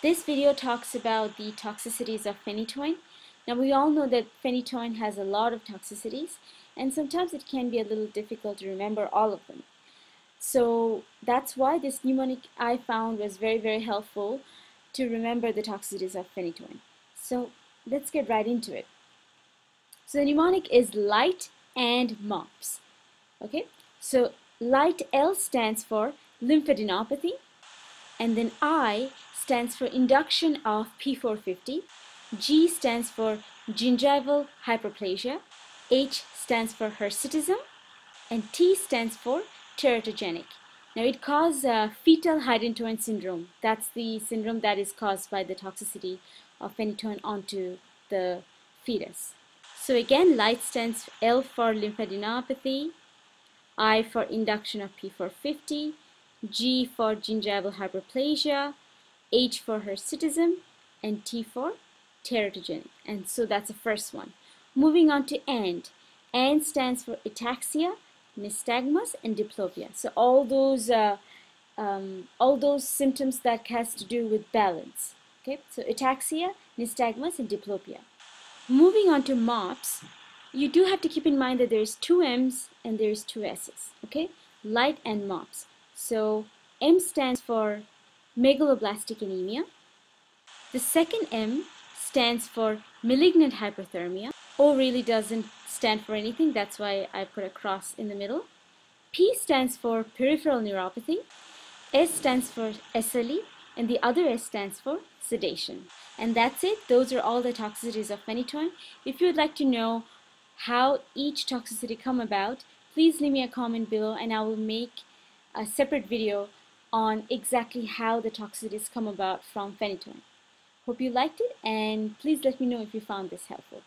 This video talks about the toxicities of phenytoin. Now we all know that phenytoin has a lot of toxicities and sometimes it can be a little difficult to remember all of them. So that's why this mnemonic I found was very very helpful to remember the toxicities of phenytoin. So let's get right into it. So the mnemonic is light and MOPS. Okay, so light L stands for lymphadenopathy and then I stands for induction of P450, G stands for gingival hyperplasia, H stands for hirsutism, and T stands for teratogenic. Now it causes uh, fetal hydantoin syndrome. That's the syndrome that is caused by the toxicity of phenytoin onto the fetus. So again, light stands L for lymphadenopathy, I for induction of P450, G for gingival hyperplasia, H for hirsutism, and T for teratogenic. And so that's the first one. Moving on to AND. AND stands for ataxia, nystagmus, and diplopia. So all those uh, um, all those symptoms that has to do with balance. Okay, so ataxia, nystagmus, and diplopia. Moving on to MOPS, you do have to keep in mind that there's two M's and there's two S's. Okay, light and MOPS. So M stands for megaloblastic anemia. The second M stands for malignant hyperthermia. O really doesn't stand for anything, that's why I put a cross in the middle. P stands for peripheral neuropathy. S stands for SLE, and the other S stands for sedation. And that's it. Those are all the toxicities of phenytoin. If you would like to know how each toxicity come about, please leave me a comment below and I will make a separate video on exactly how the toxicities come about from phenytoin. Hope you liked it and please let me know if you found this helpful.